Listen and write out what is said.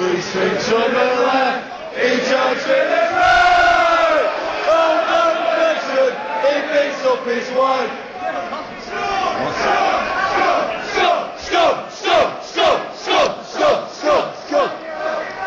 We swing to the left, he jumps in his right. Oh, no, he picks up his wife.